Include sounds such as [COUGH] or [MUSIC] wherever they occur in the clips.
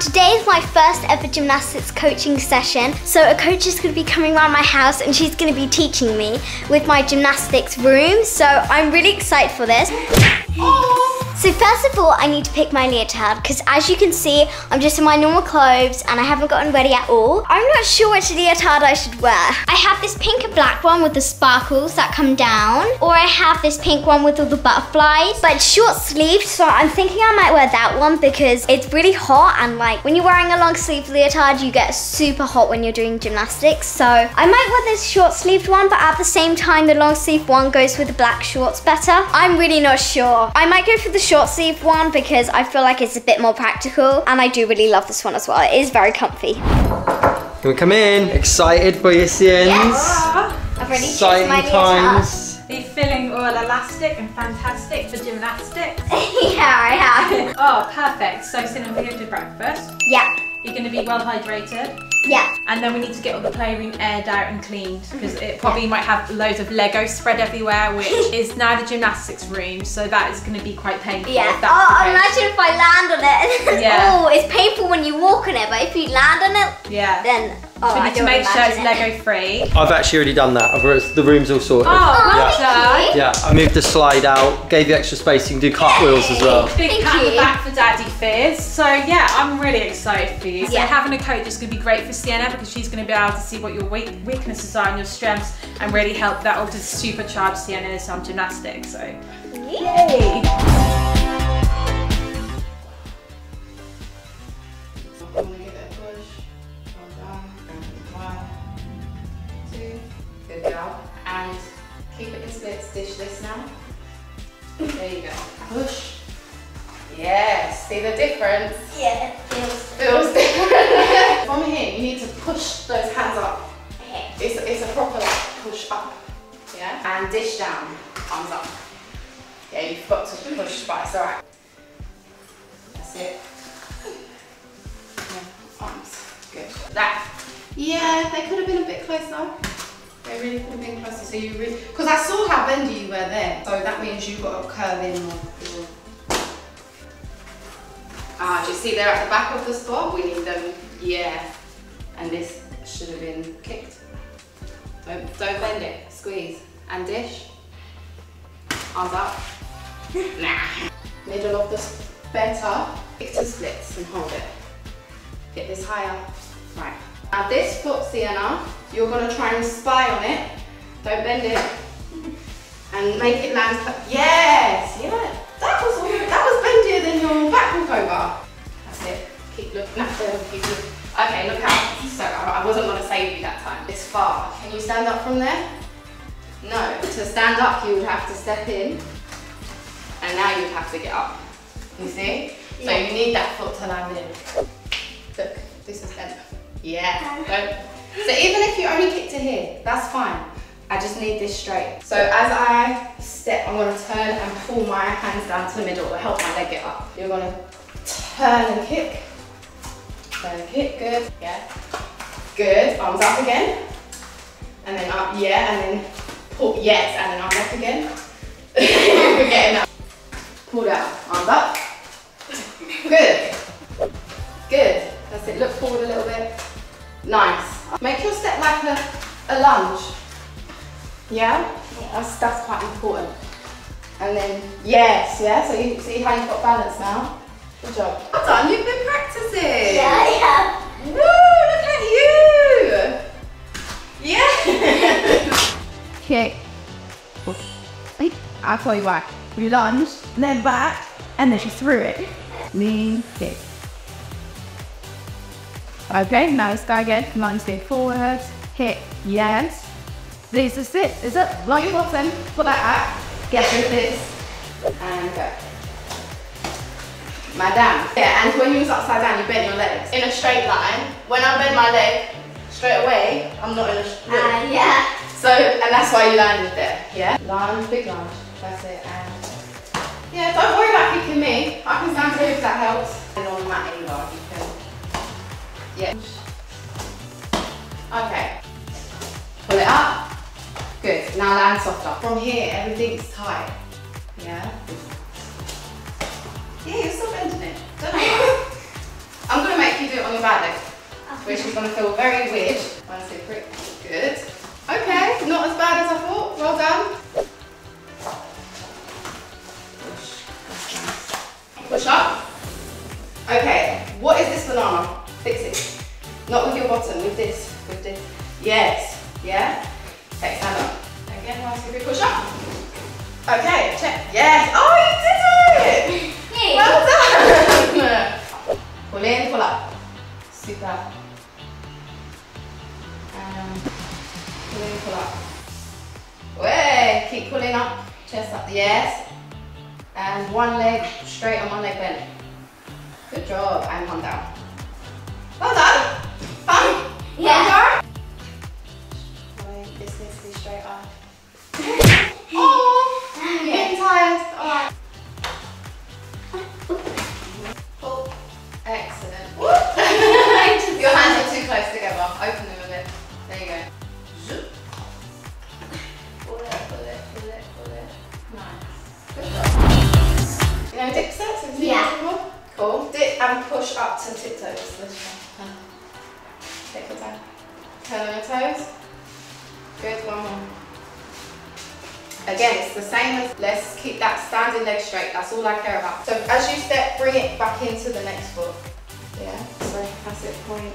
today is my first ever gymnastics coaching session. So a coach is going to be coming around my house and she's going to be teaching me with my gymnastics room. So I'm really excited for this. So first of all, I need to pick my leotard because as you can see, I'm just in my normal clothes and I haven't gotten ready at all. I'm not sure which leotard I should wear. I have this pink and black one with the sparkles that come down, or I have this pink one with all the butterflies, but short sleeved, so I'm thinking I might wear that one because it's really hot and like when you're wearing a long sleeve leotard, you get super hot when you're doing gymnastics. So I might wear this short sleeved one, but at the same time, the long sleeve one goes with the black shorts better. I'm really not sure. I might go for the short sleeve one because I feel like it's a bit more practical and I do really love this one as well. It is very comfy. Can we come in? Excited for your CNs? Yes. I've already Exciting my times. Are you feeling all elastic and fantastic for gymnastics? [LAUGHS] yeah, I have. oh, perfect. So, Cinnamon, we're going to do breakfast. Yeah, You're going to be well hydrated. Yeah. And then we need to get all the playroom aired out and cleaned because mm-hmm. it probably might have loads of Lego spread everywhere, which [LAUGHS] is now the gymnastics room. So that is going to be quite painful. Yeah. Oh, imagine if I land on it. [LAUGHS] Yeah. Oh, it's painful when you walk on it, but if you land on it, Yeah. then oh, so we I need to make sure it's. Lego free. I've actually already done that. I've, the room's all sorted. Oh, well thank done. you. Yeah, I moved the slide out, gave you extra space, you can do cartwheels as well. Big Thank pat on the back for Daddy Fizz. So yeah, I'm really excited for you. So Yeah. having a coach is going to be great for Sienna because she's going to be able to see what your weak weaknesses are and your strengths and really help that all to supercharge Sienna's um, gymnastics. So yay! Difference? Yeah, it feels. Feels different. [LAUGHS] From here, you need to push those hands up. Okay. It's, it's a proper like push up. Yeah. And dish down. Arms up. Yeah, you've got to push, but it's alright. That's it. Yeah, arms. Good. That. Yeah, they could have been a bit closer. They really could have been closer. So you really, because I saw how bendy you were there. So that means you've got to curve in more. Ah, do you see they're at the back of the spot? We need them. Yeah. And this should have been kicked. Don't, don't bend it. Squeeze. And dish. Arms up. [LAUGHS] nah. Middle of the better. Kick to splits and hold it. Get this higher. Right. Now this foot, Sienna, you're gonna try and spy on it. Don't bend it. [LAUGHS] And make it land. Yes! Yeah. Over. That's it. Keep looking at them. Keep looking. Okay, look out. So I wasn't gonna save you that time. It's far. Can you stand up from there? No. To stand up, you would have to step in, and now you'd have to get up. You see? So you need that foot to land in. Look, this is bent. Yeah. Don't. So even if you only kick to here, that's fine. I just need this straight. So as I step, I'm gonna turn and pull my hands down to the middle to help my leg get up. You're gonna turn and kick. Turn and kick, good. Yeah. Good. Arms up again. And then up, yeah, and then pull, yes, and then arms up again. [LAUGHS] Forgetting that. Pull down, arms up. Good. Good. That's it. Look forward a little bit. Nice. Make your step like a, a lunge. Yeah? That's, that's quite important. And then, yes, yeah. So you see how you've got balance now? Good job. Well done, you've been practicing. Yeah, yeah. Woo, look at you. Yeah. [LAUGHS] Okay. Wait, I'll tell you why. We lunge, then back, and then she threw it. Lean, kick. Okay, now let's go again. Lunge, stay forward, hit, yes. This is it. Is it? Like bottom, put that out. Get through this. and go. Madame. Yeah, and when you was upside down, you bend your legs in a straight line. When I bend my leg straight away, I'm not in a straight. Uh, yeah. So, and that's why you landed there, yeah? Lunge, big lunge, that's it, and... Yeah, don't worry about kicking me. I can stand here if that helps. And on that either, you can... Yeah. Okay. Pull it up. Good, now land softer. From here, everything's tight. Yeah? Yeah, you're still bending it. Don't worry. I'm gonna make you do it on your back leg, which is gonna feel very weird. One, two, three. Good. Okay, not as bad as I thought. Well done. Push. Push up. Okay, what is this banana? Fix it. Not with your bottom, with this, with this. Yes, yeah? Okay, stand up. Again, one, two, three, push up. Okay, check. Yes. Oh, you did it! Pull in, pull up. Um, pull in, pull up. Way, keep pulling up. Chest up. Yes. And one leg straight and one leg bent. Good job. And one down. Well done. Fun. Yeah. Well done. This needs to be straight up. oh, getting tired. Again, it's the same as, let's keep that standing leg straight. That's all I care about. So as you step, bring it back into the next foot. Yeah, so that's it, point,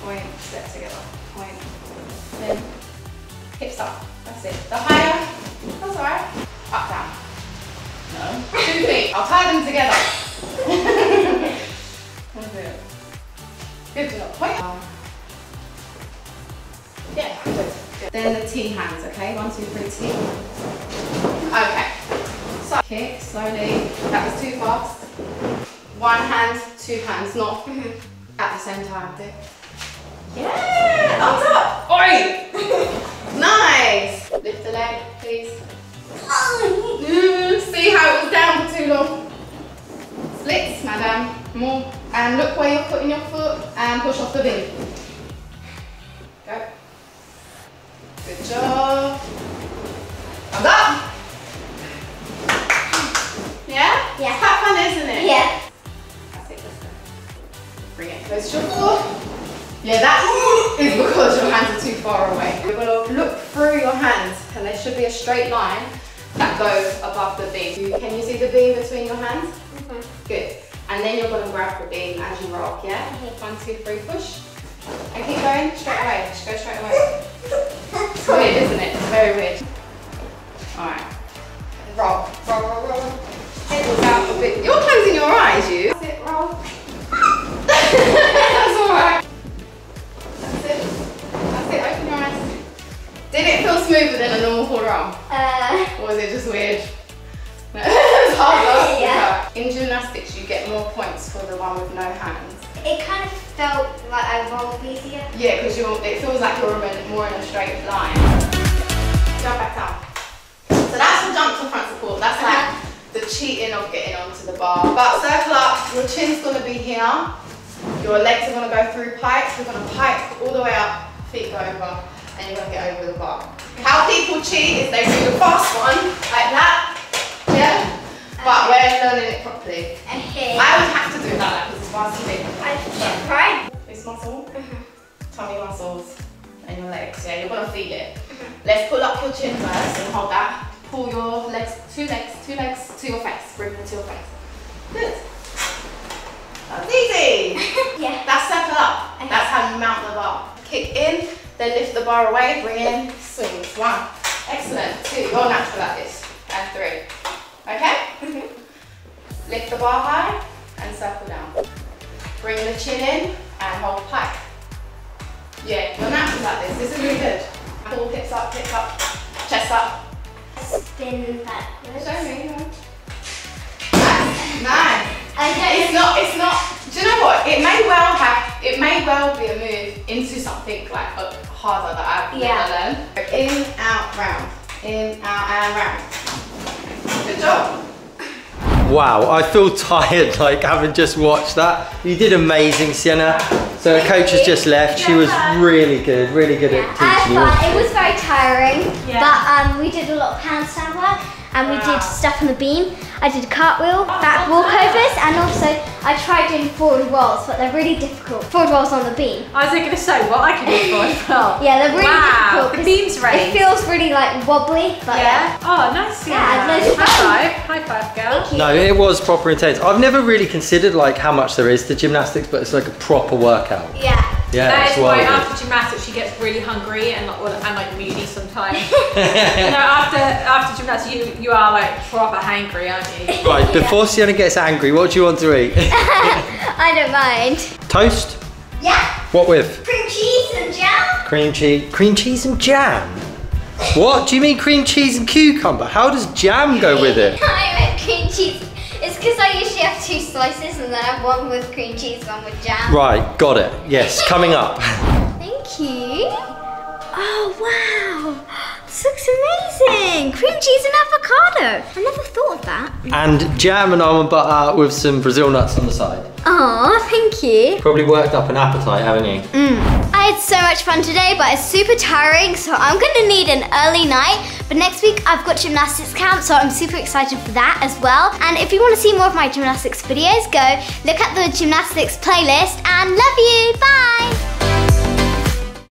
point, step together, point, then hips up, that's it. The higher, that's all right, up, down. No. Two feet, I'll tie them together. [LAUGHS] Two hands, okay? One, two, three, two. Okay, so kick slowly. That was too fast. One hand, two hands, not [LAUGHS] at the same time. Yeah, arms up. Oi! Bring it close to your floor. Yeah, that is because your hands are too far away. You're gonna look through your hands and there should be a straight line that goes above the beam. Can you see the beam between your hands? Mm-hmm. Good. And then you're gonna grab the beam as you roll, yeah? Mm-hmm. One, two, three, push. And keep going straight away. Just go straight away. It's [LAUGHS] weird, isn't it? It's very weird. Alright. Roll, roll, roll, roll. Head out a bit. You're closing your eyes, you. That's it, roll. Did it feel smoother than a normal quarter arm? Uh, Or was it just weird? [LAUGHS] [LAUGHS] it's harder. Yeah. In gymnastics, you get more points for the one with no hands. it kind of felt like I rolled easier. Yeah, because you're. It feels like you're more in a straight line. Jump back down. So that's the jump to front support. That's like the cheating of getting onto the bar. But circle up. Your chin's gonna be here. Your legs are gonna go through pipes. You're gonna pike all the way up. Feet go over, and you're gonna get over the bar. How people cheat is they do the fast one like that. Yeah. But we're learning it properly. And here. I would have to do that because it's fast for me. I tried. This muscle, uh-huh. tummy muscles, and your legs. Yeah, you're gonna feel it. Uh-huh. Let's pull up your chin first and hold that. Pull your legs, two legs, two legs to your face. Bring them to your face. Good. That's easy. [LAUGHS] Yeah. That's circle up. Uh-huh. That's how you mount the bar. Kick in, then lift the bar away, bring in, swings. One. Excellent. Two. You're natural at this. And three. Okay? [LAUGHS] Lift the bar high and circle down. Bring the chin in and hold pike. Yeah, you're natural at this. This is really good. Pull hips up, hips up, chest up. Spin backwards. Show me. Nice. Nice. I It's not, it's not, do you know what? It may well have, it may well be a move into something like uh, harder that I've Yeah. never learned. In, out, round. In, out, and round. Good job. Wow, I feel tired [LAUGHS] like having just watched that. You did amazing, Sienna. So her coach has just left. She was really good, really good at teaching you. fun. It was very tiring, Yeah. but um, we did a lot of handstand work, and we did stuff on the beam. I did cartwheel, back walkovers, and also I tried doing forward rolls, but they're really difficult. Forward rolls on the beam. I was going to say what I can do for as. [LAUGHS] Yeah, they're really wow. difficult. The 'cause beams It feels really like wobbly, but Yeah. Oh, nice. Yeah, Sienna. High five. High five, girl. Thank you. No, it was proper intense. I've never really considered like how much there is to gymnastics, but it's like a proper workout. Yeah. Yeah, that it's is why worth after gymnastics she gets really hungry and like, and like moody sometimes. [LAUGHS] you know, after after gymnastics you you are like proper hangry, aren't you? [LAUGHS] Right, before Sienna gets angry, what do you want to eat? [LAUGHS] I don't mind. Toast? Yeah. What with? Cream cheese and jam. Cream cheese. Cream cheese and jam? What? Do you mean cream cheese and cucumber? How does jam go with it? I meant cream cheese. It's because I usually have two slices and then I have one with cream cheese, one with jam. Right, got it. Yes, [LAUGHS] coming up. Thank you. Oh wow, this looks amazing. Cream cheese and avocado. I never thought of that. And jam and almond butter with some Brazil nuts on the side. Oh, thank you. Probably worked up an appetite, haven't you? Mm. I had so much fun today, but it's super tiring, so I'm gonna need an early night. But next week I've got gymnastics camp, so I'm super excited for that as well. And if you want to see more of my gymnastics videos, go look at the gymnastics playlist and love you. Bye.